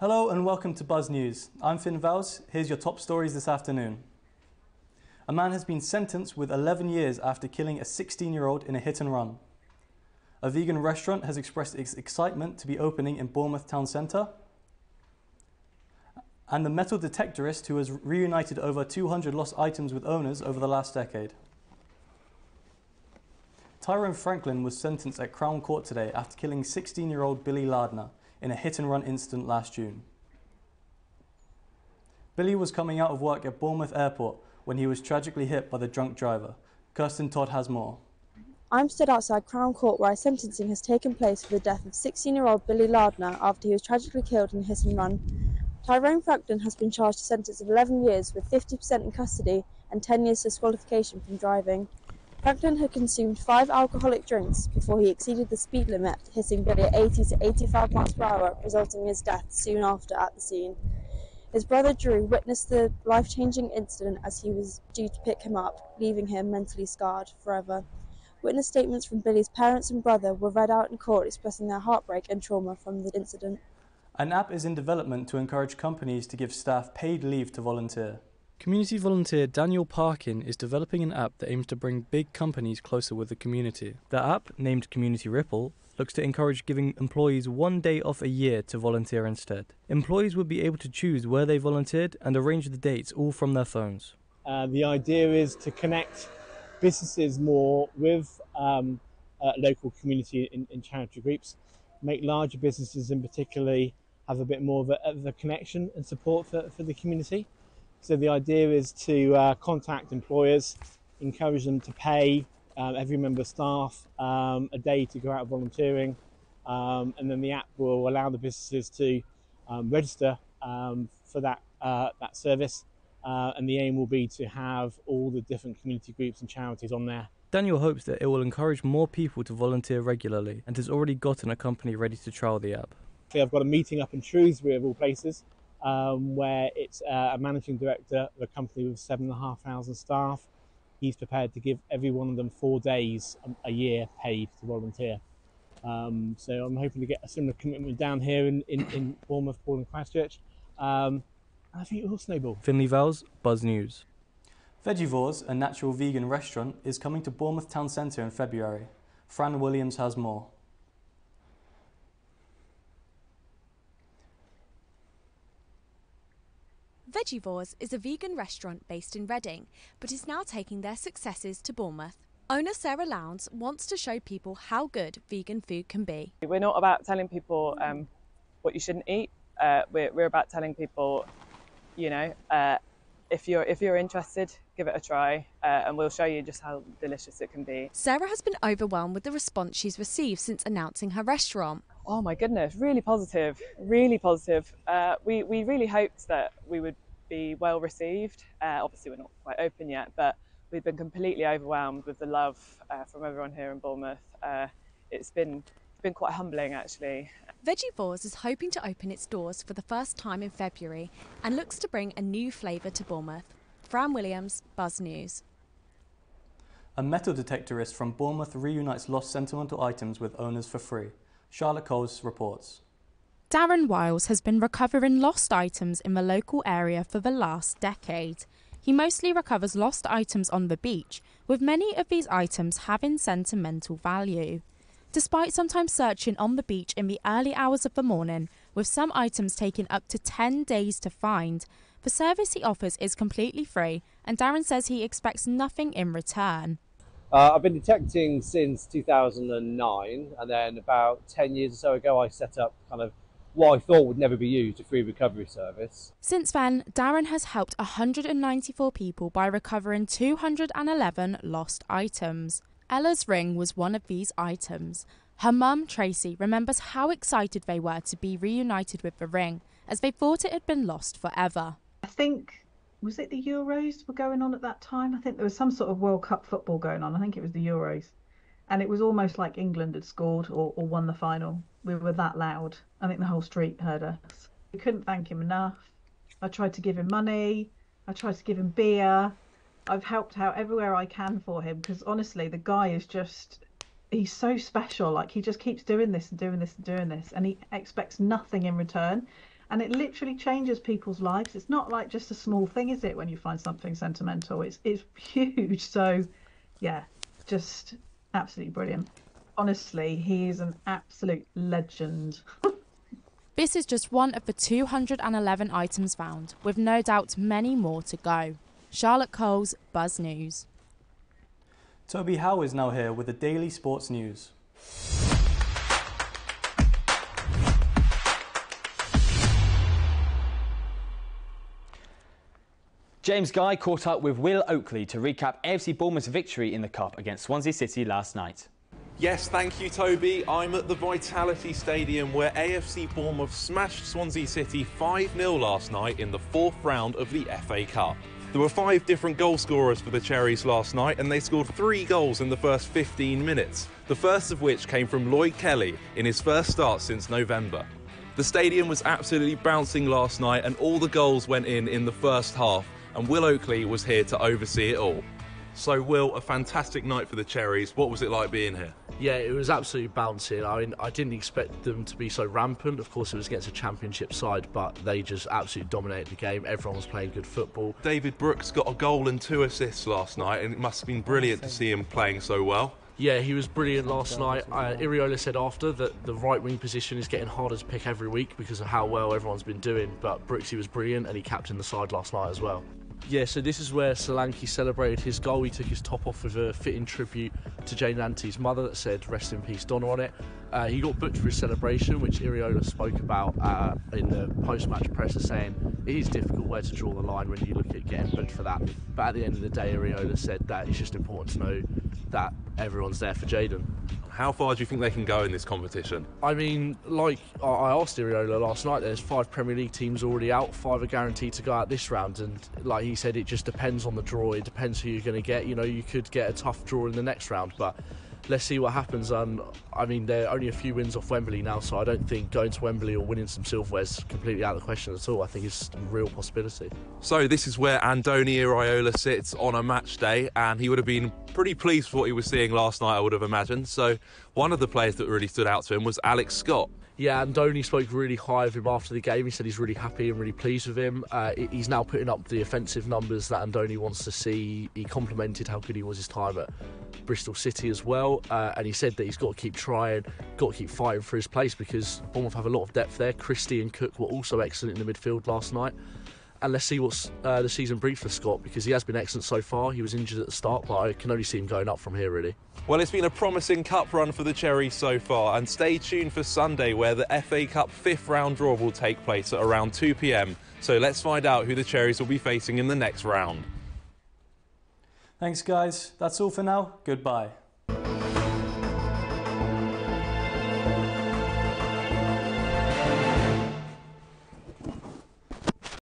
Hello and welcome to Buzz News. I'm Finn Vels. Here's your top stories this afternoon. A man has been sentenced with 11 years after killing a 16 year old in a hit and run. A vegan restaurant has expressed its excitement to be opening in Bournemouth Town Centre. And the metal detectorist who has reunited over 200 lost items with owners over the last decade. Tyrone Franklin was sentenced at Crown Court today after killing 16 year old Billy Lardner in a hit and run incident last June. Billy was coming out of work at Bournemouth Airport when he was tragically hit by the drunk driver. Kirsten Todd has more. I'm stood outside Crown Court where a sentencing has taken place for the death of 16 year old Billy Lardner after he was tragically killed in a hit and run. Tyrone Franklin has been charged a sentence of 11 years with 50% in custody and 10 years disqualification from driving. Franklin had consumed five alcoholic drinks before he exceeded the speed limit, hitting Billy at 80 to 85 miles per hour, resulting in his death soon after at the scene. His brother Drew witnessed the life changing incident as he was due to pick him up, leaving him mentally scarred forever. Witness statements from Billy's parents and brother were read out in court expressing their heartbreak and trauma from the incident. An app is in development to encourage companies to give staff paid leave to volunteer. Community volunteer Daniel Parkin is developing an app that aims to bring big companies closer with the community. The app, named Community Ripple, looks to encourage giving employees one day off a year to volunteer instead. Employees would be able to choose where they volunteered and arrange the dates all from their phones. Uh, the idea is to connect businesses more with um, uh, local community and, and, charity groups, make larger businesses in particularly have a bit more of a, of a connection and support for, for the community. So the idea is to uh, contact employers, encourage them to pay um, every member of staff um, a day to go out volunteering, um, and then the app will allow the businesses to um, register um, for that uh, that service. Uh, and the aim will be to have all the different community groups and charities on there. Daniel hopes that it will encourage more people to volunteer regularly and has already gotten a company ready to trial the app. I've got a meeting up in Shrewsbury of all places um, where it's uh, a managing director of a company with seven and a half thousand staff. He's prepared to give every one of them four days a year paid to volunteer. Um, so I'm hoping to get a similar commitment down here in, in, in Bournemouth, Poole and Christchurch. Um, I think it will snowball. Finley Vels, Buzz News. Vegivores, a natural vegan restaurant, is coming to Bournemouth Town Centre in February. Fran Williams has more. Vegivores is a vegan restaurant based in Reading, but is now taking their successes to Bournemouth. Owner Sarah Lowndes wants to show people how good vegan food can be. We're not about telling people um, what you shouldn't eat. Uh, we're, we're about telling people, you know, uh, if you're if you're interested, give it a try, uh, and we'll show you just how delicious it can be. Sarah has been overwhelmed with the response she's received since announcing her restaurant. Oh my goodness, really positive, really positive. Uh, we we really hoped that we would be well received. Uh, obviously, we're not quite open yet, but we've been completely overwhelmed with the love uh, from everyone here in Bournemouth. Uh, it's been been quite humbling actually. Veggie Vegivores is hoping to open its doors for the first time in February and looks to bring a new flavour to Bournemouth. Fran Williams, Buzz News. A metal detectorist from Bournemouth reunites lost sentimental items with owners for free. Charlotte Coles reports. Darren Wiles has been recovering lost items in the local area for the last decade. He mostly recovers lost items on the beach, with many of these items having sentimental value. Despite sometimes searching on the beach in the early hours of the morning, with some items taking up to 10 days to find, the service he offers is completely free, and Darren says he expects nothing in return. Uh, I've been detecting since 2009, and then about 10 years or so ago, I set up kind of what I thought would never be used, a free recovery service. Since then, Darren has helped 194 people by recovering 211 lost items. Ella's ring was one of these items. Her mum, Tracy, remembers how excited they were to be reunited with the ring, as they thought it had been lost forever. I think, was it the Euros were going on at that time? I think there was some sort of World Cup football going on. I think it was the Euros and it was almost like England had scored or, or won the final. We were that loud. I think the whole street heard us. We couldn't thank him enough. I tried to give him money. I tried to give him beer. I've helped out everywhere I can for him because honestly, the guy is just. He's so special. Like, he just keeps doing this and doing this and doing this, and he expects nothing in return. And it literally changes people's lives. It's not like just a small thing, is it? When you find something sentimental, it's it's huge. So, yeah, just absolutely brilliant. Honestly, he is an absolute legend. This is just one of the 211 items found, with no doubt many more to go. Charlotte Coles, Buzz News. Toby Howe is now here with the daily sports news. James Guy caught up with Will Oakley to recap AFC Bournemouth's victory in the Cup against Swansea City last night. Yes, thank you, Toby. I'm at the Vitality Stadium where AFC Bournemouth smashed Swansea City 5 0 last night in the fourth round of the FA Cup. There were five different goal scorers for the Cherries last night, and they scored three goals in the first 15 minutes. The first of which came from Lloyd Kelly in his first start since November. The stadium was absolutely bouncing last night, and all the goals went in in the first half, and Will Oakley was here to oversee it all. So, Will, a fantastic night for the Cherries. What was it like being here? Yeah, it was absolutely bouncing. I mean, I didn't expect them to be so rampant. Of course, it was against a championship side, but they just absolutely dominated the game. Everyone was playing good football. David Brooks got a goal and two assists last night, and it must have been brilliant to see him playing so well. Yeah, he was brilliant last night. Uh, Iraola said after that the right wing position is getting harder to pick every week because of how well everyone's been doing. But Brooksy was brilliant, and he captained the side last night as well. Yeah, so this is where Solanke celebrated his goal. He took his top off with a fitting tribute to Jaidon Anthony's mother that said "Rest in peace, Donna" on it. Uh, he got booked for his celebration, which Iraola spoke about uh, in the post-match presser, saying it is difficult where to draw the line when you look at getting booked for that. But at the end of the day, Iraola said that it's just important to know that everyone's there for Jaidon. How far do you think they can go in this competition? I mean, like I asked Iraola last night, there's five Premier League teams already out, five are guaranteed to go out this round, and like he said, it just depends on the draw. It depends who you're going to get. You know, you could get a tough draw in the next round, but let's see what happens. And I mean, they're only a few wins off Wembley now, so I don't think going to Wembley or winning some silverware is completely out of the question at all. I think it's a real possibility. So this is where Andoni Iraola sits on a match day, and he would have been pretty pleased with what he was seeing last night, I would have imagined. So one of the players that really stood out to him was Alex Scott. Yeah, Andoni spoke really high of him after the game. He said he's really happy and really pleased with him. Uh, he's now putting up the offensive numbers that Andoni wants to see. He complimented how good he was his time at Bristol City as well, uh, and he said that he's got to keep trying, got to keep fighting for his place because Bournemouth have a lot of depth there. Christie and Cook were also excellent in the midfield last night. And let's see what uh, the season brings for Scott because he has been excellent so far. He was injured at the start, but I can only see him going up from here, really. Well, it's been a promising cup run for the Cherries so far, and stay tuned for Sunday where the FA Cup fifth round draw will take place at around 2 pm. So let's find out who the Cherries will be facing in the next round. Thanks, guys. That's all for now. Goodbye.